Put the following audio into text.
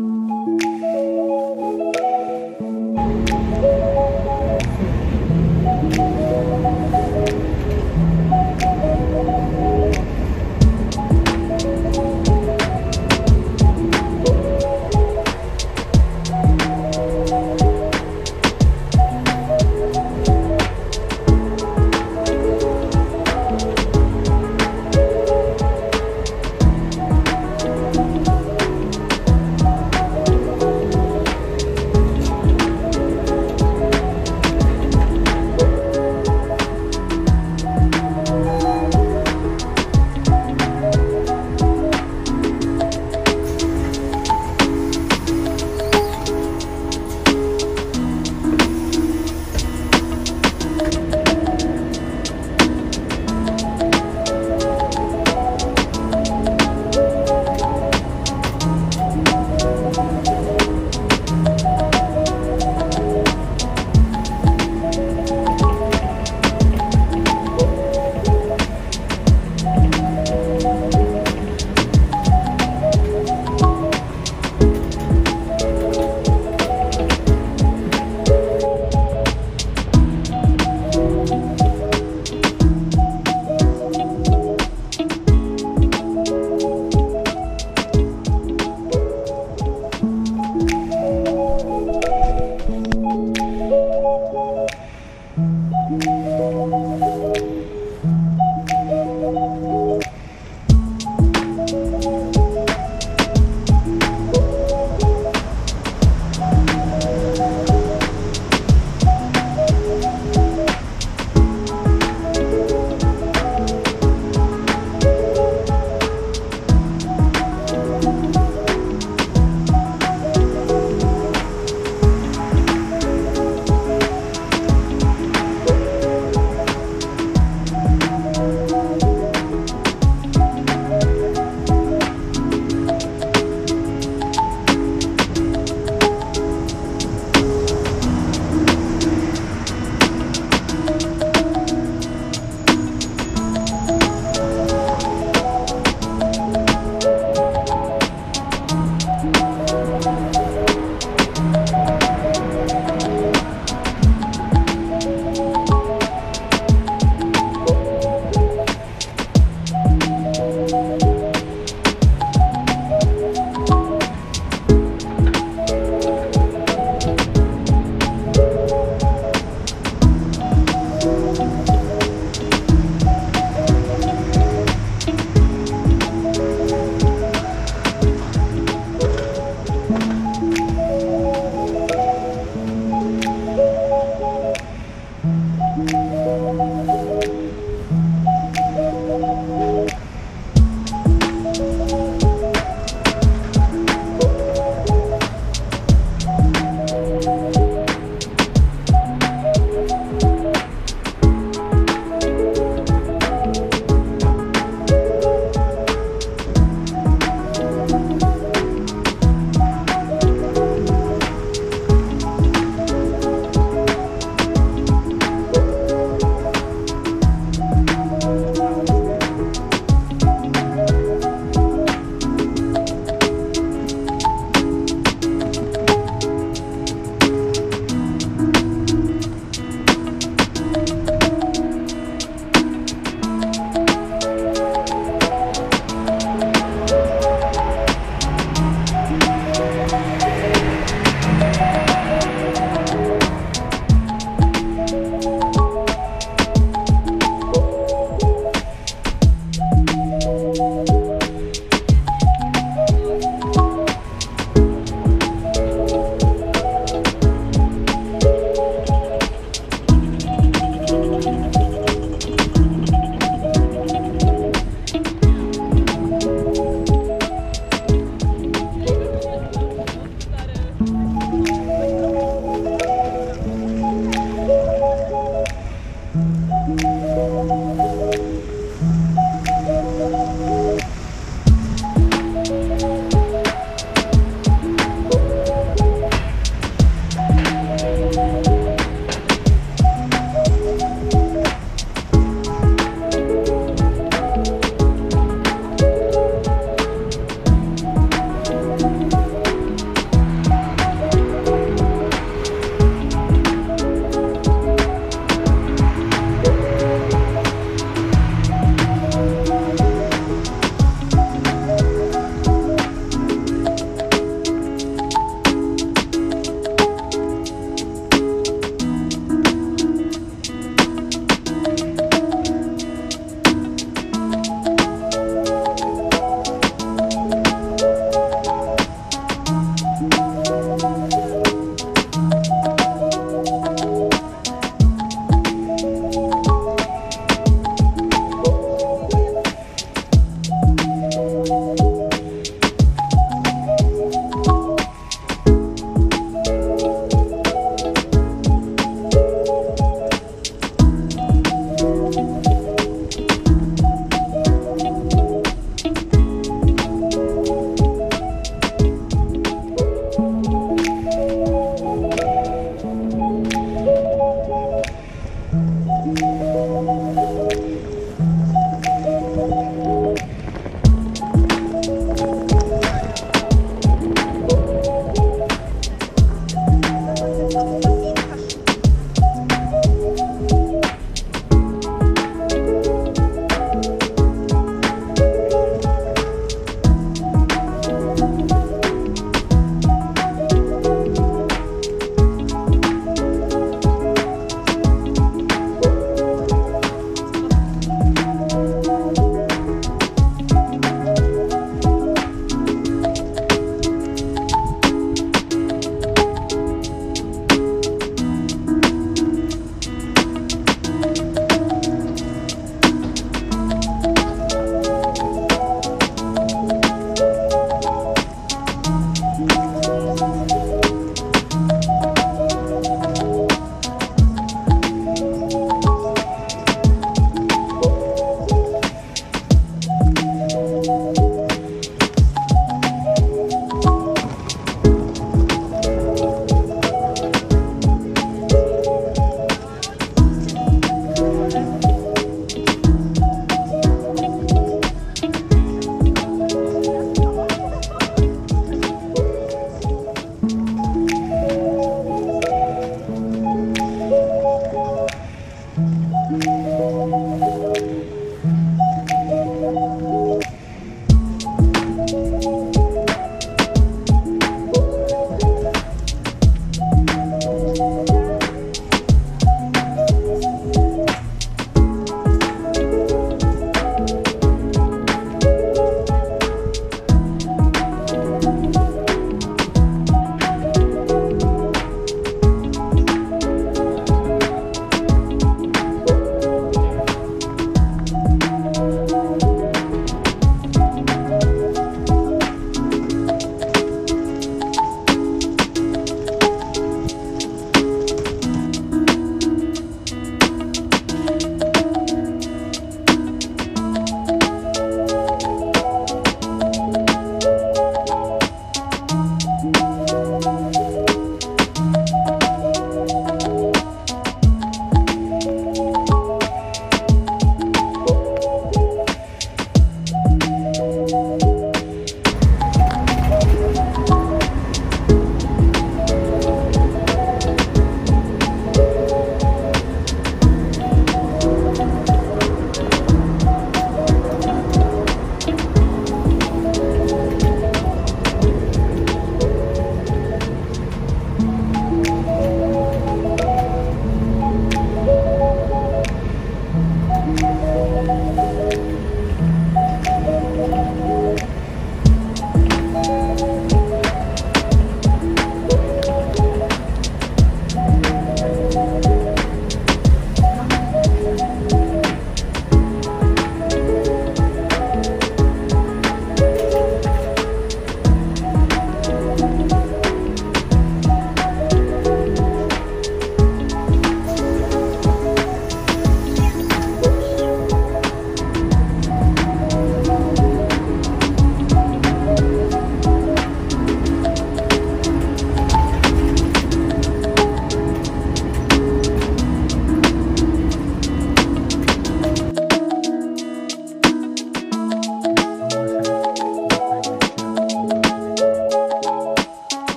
Música Música